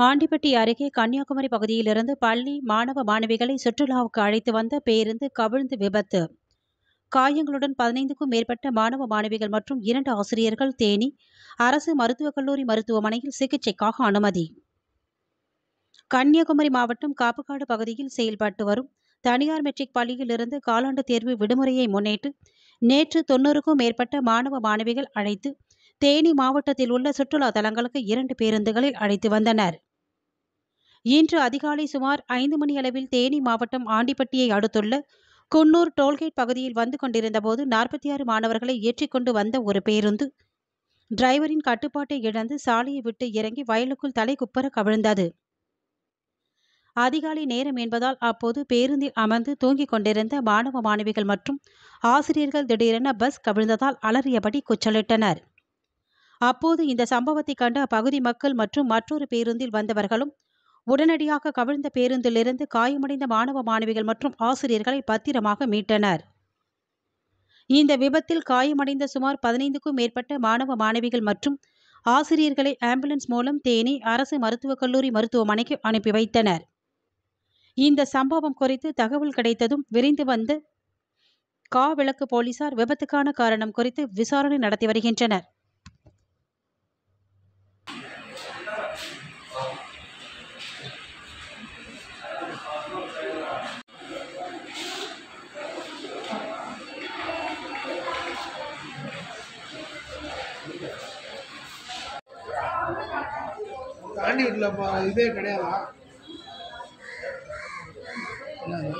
ஆண்டிப்பட்டி அருகே கன்னியாகுமரி பகுதியிலிருந்து பள்ளி மாணவ மாணவிகளை சுற்றுலாவுக்கு அழைத்து வந்த பேருந்து கவிழ்ந்து விபத்து. காயங்களுடன் பதினைந்துக்கும் மேற்பட்ட மாணவ மாணவிகள் மற்றும் இரண்டு ஆசிரியர்கள் தேனி அரசு மருத்துவக் கல்லூரி மருத்துவமனையில் சிகிச்சைக்காக அனுமதி. கன்னியாகுமரி மாவட்டம் காப்புக்காடு பகுதியில் செயல்பட்டு வரும் தனியார் மெட்ரிக் பள்ளியிலிருந்து காலாண்டு தேர்வு விடுமுறையை முன்னிட்டு நேற்று தொன்னூறுக்கும் மேற்பட்ட மாணவ மாணவிகள் அழைத்து தேனி மாவட்டத்தில் உள்ள சுற்றுலா தலங்களுக்கு இரண்டு பேருந்துகளில் அழைத்து வந்தனர். இன்று அதிகாலை சுமார் ஐந்து மணி அளவில் தேனி மாவட்டம் ஆண்டிப்பட்டியை அடுத்துள்ள குன்னூர் டோல்கேட் பகுதியில் வந்து கொண்டிருந்தபோது நாற்பத்தி ஆறு மாணவர்களை ஏற்றிக்கொண்டு வந்த ஒரு பேருந்து. டிரைவரின் கட்டுப்பாட்டை இழந்து சாலையை விட்டு இறங்கி வயலுக்குள் தலை குப்பர கவிழ்ந்தது. அதிகாலை நேரம் என்பதால் அப்போது பேருந்தில் அமர்ந்து தூங்கிக் கொண்டிருந்த மாணவ மாணவிகள் மற்றும் ஆசிரியர்கள் திடீரென பஸ் கவிழ்ந்ததால் அலறியபடி குச்சலிட்டனர். அப்போது இந்த சம்பவத்தை கண்ட அப்பகுதி மக்கள் மற்றும் மற்றொரு பேருந்தில் வந்தவர்களும் உடனடியாக கவிழ்ந்த பேருந்திலிருந்து காயமடைந்த மாணவ மாணவிகள் மற்றும் ஆசிரியர்களை பத்திரமாக மீட்டனர். இந்த விபத்தில் காயமடைந்த சுமார் பதினைந்துக்கும் மேற்பட்ட மாணவ மாணவிகள் மற்றும் ஆசிரியர்களை ஆம்புலன்ஸ் மூலம் தேனி அரசு மருத்துவக் கல்லூரி மருத்துவமனைக்கு அனுப்பி வைத்தனர். இந்த சம்பவம் குறித்து தகவல் கிடைத்ததும் விரைந்து வந்த கா விளக்கு போலீசார் விபத்துக்கான காரணம் குறித்து விசாரணை நடத்தி வருகின்றனர். தாண்டி வீட்டில் இதே கிடையாதா? என்ன?